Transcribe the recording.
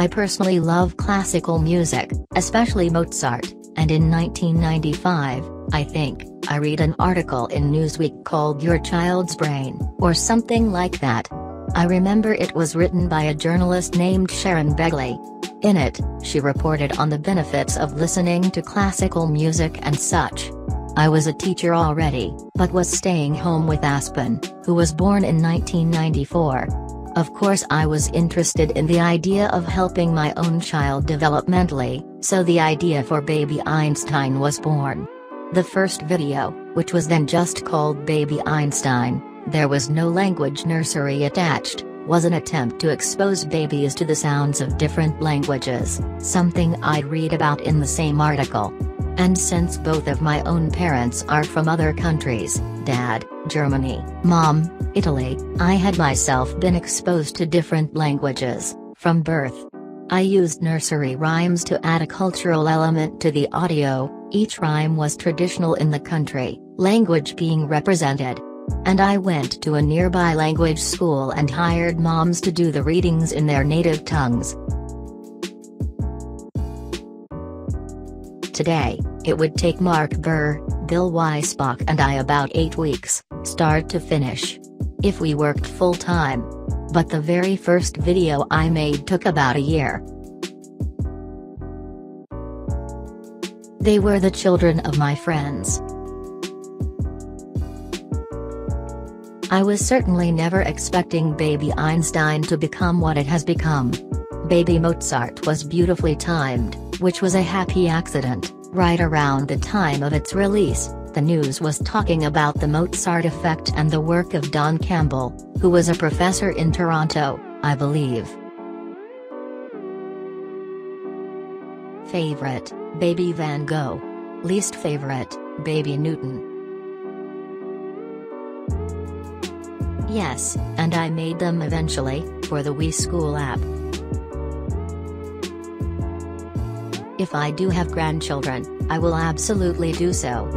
I personally love classical music, especially Mozart, and in 1995, I think, I read an article in Newsweek called Your Child's Brain, or something like that. I remember it was written by a journalist named Sharon Begley. In it, she reported on the benefits of listening to classical music and such. I was a teacher already, but was staying home with Aspen, who was born in 1994. Of course I was interested in the idea of helping my own child developmentally, so the idea for Baby Einstein was born. The first video, which was then just called Baby Einstein, there was no language nursery attached, was an attempt to expose babies to the sounds of different languages, something I'd read about in the same article. And since both of my own parents are from other countries, dad, Germany, mom, Italy, I had myself been exposed to different languages, from birth. I used nursery rhymes to add a cultural element to the audio, each rhyme was traditional in the country, language being represented. And I went to a nearby language school and hired moms to do the readings in their native tongues. Today, it would take Mark Burr, Bill Weissbach and I about 8 weeks, start to finish. If we worked full time. But the very first video I made took about a year. They were the children of my friends. I was certainly never expecting Baby Einstein to become what it has become. Baby Mozart was beautifully timed, which was a happy accident. Right around the time of its release, the news was talking about the Mozart effect and the work of Don Campbell, who was a professor in Toronto, I believe. Favorite, Baby Van Gogh. Least favorite, Baby Newton. Yes, and I made them eventually, for the Wii School app. If I do have grandchildren, I will absolutely do so.